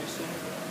Thank you, sir.